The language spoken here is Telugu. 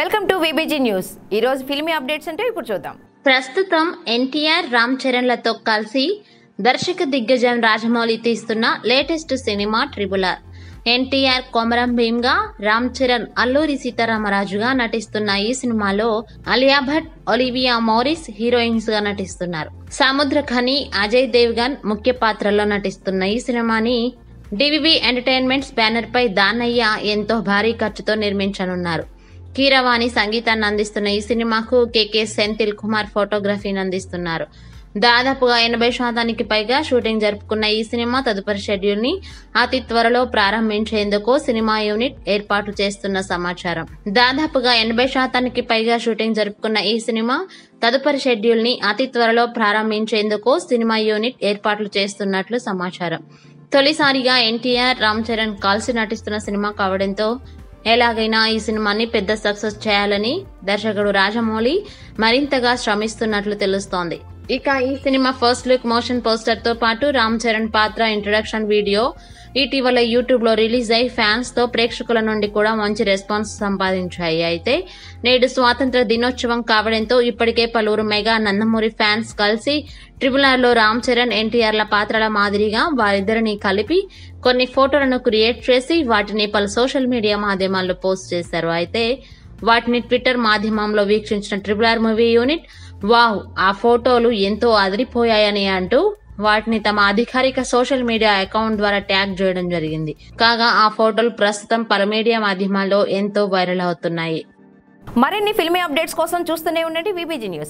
వెల్కమ్ టు వీబీజీ న్యూస్ ఈ రోజు ఫిల్మీ అప్డేట్స్ అంటే ఇప్పుడు చూద్దాం. ప్రస్తుతం ఎన్టీఆర్ రామ్ చరణ్లతో కలిసి దర్శక దిగ్గజం రాజమౌళి తీస్తున్న latest cinema triple R NTR Komaram భీమ్గా Ram Charan Alluri సీతారామరాజుగా నటిస్తున్న ఈ సినిమాలో అలియా భట్ ఒలివియా మోరిస్ హీరోయిన్స్గా నటిస్తున్నారు సముద్రఖని అజయ్ దేవ్గన్ ముఖ్య పాత్రలో నటిస్తున్న ఈ సినిమాని డివివి ఎంటర్టైన్మెంట్స్ బ్యానర్ పై దానయ్య ఎంతో భారీ ఖర్చుతో నిర్మించనున్నారు. కీరవాణి సంగీతాన్ని అందిస్తున్న ఈ సినిమాకు కేకే సెంతిల్ కుమార్ ఫోటోగ్రఫీని అందిస్తున్నారు. దాదాపుగా ఎనభై శాతానికి పైగా షూటింగ్ జరుపుకున్న ఈ సినిమా తదుపరి షెడ్యూల్ని అతి త్వరలో ప్రారంభించేందుకు సినిమా యూనిట్ ఏర్పాటు చేస్తున్న సమాచారం. దాదాపుగా ఎనభై శాతానికి పైగా షూటింగ్ జరుపుకున్న ఈ సినిమా తదుపరి షెడ్యూల్ని అతి త్వరలో ప్రారంభించేందుకు సినిమా యూనిట్ ఏర్పాట్లు చేస్తున్నట్లు సమాచారం. తొలిసారిగా ఎన్టీఆర్ రామ్ చరణ్ కలిసి నటిస్తున్న సినిమా కావడంతో ఎలాగైనా ఈ సినిమాని పెద్ద సక్సెస్ చేయాలని దర్శకుడు రాజమౌళి మరింతగా శ్రమిస్తున్నట్లు తెలుస్తోంది. ఇక ఈ సినిమా ఫస్ట్ లుక్ మోషన్ పోస్టర్తో పాటు రామ్ చరణ్ పాత్ర ఇంట్రడక్షన్ వీడియో. ఇటీవల యూట్యూబ్లో రిలీజ్ అయి ఫ్యాన్స్తో ప్రేక్షకుల నుండి కూడా మంచి రెస్పాన్స్ సంపాదించాయి. అయితే నేడు స్వాతంత్ర దినోత్సవం కావడంతో ఇప్పటికే పలువురు మెగా నందమూరి ఫ్యాన్స్ కలిసి ట్రిబుల్ ఆర్లో రామ్ చరణ్ ఎన్టీఆర్ల పాత్రల మాదిరిగా వారిద్దరిని కలిపి కొన్ని ఫోటోలను క్రియేట్ చేసి వాటిని పలు సోషల్ మీడియా మాధ్యమాల్లో పోస్ట్ చేశారు. అయితే వాటిని ట్విట్టర్ మాధ్యమంలో వీక్షించిన triple R movie unit wow ఆ ఫోటోలు ఎంతో అదిరిపోయాయని అంటూ వాటిని తమ అధికారిక సోషల్ మీడియా అకౌంట్ ద్వారా ట్యాగ్ చేయడం జరిగింది. కాగా ఆ ఫోటోలు ప్రస్తుతం పలు మీడియా మాధ్యమాల్లో ఎంతో వైరల్ అవుతున్నాయి. మరిన్ని ఫిల్మీ అప్డేట్స్ కోసం చూస్తూనే ఉండండి విబిజీ న్యూస్